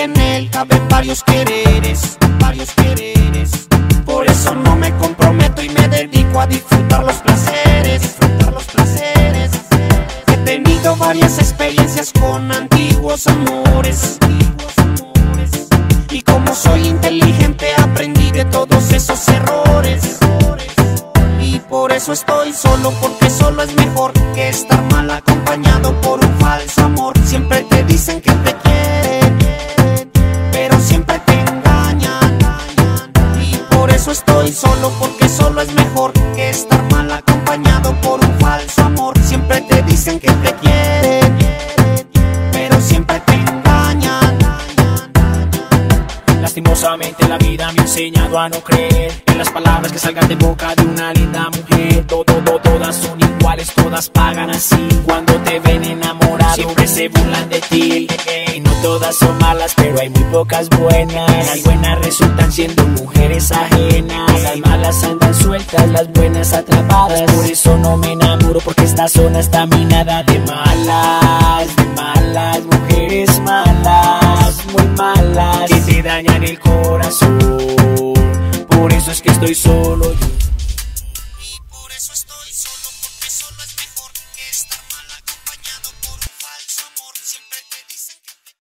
en él caben varios quereres, varios quereres. Por eso no me comprometo y me dedico a disfrutar los placeres, disfrutar los placeres. He tenido varias experiencias con antiguos amores, antiguos amores. Y como soy inteligente aprendí de todos esos errores. Y por eso estoy solo porque solo es mejor que estar mal acompañado por un falso amor. Siempre te dicen que solo porque solo es mejor que estar mal acompañado por un falso amor. Siempre te dicen que te quieren, pero siempre te engañan. Lastimosamente la vida me ha enseñado a no creer En las palabras que salgan de boca de una linda mujer Todo, todo, todas son iguales, todas pagan así Cuando te ven enamorado siempre se burlan de ti todas son malas, pero hay muy pocas buenas. Las buenas resultan siendo mujeres ajenas. Las malas andan sueltas, las buenas atrapadas. Por eso no me enamoro porque esta zona está minada de malas De malas, mujeres malas, muy malas Que te dañan el corazón. Por eso es que estoy solo yo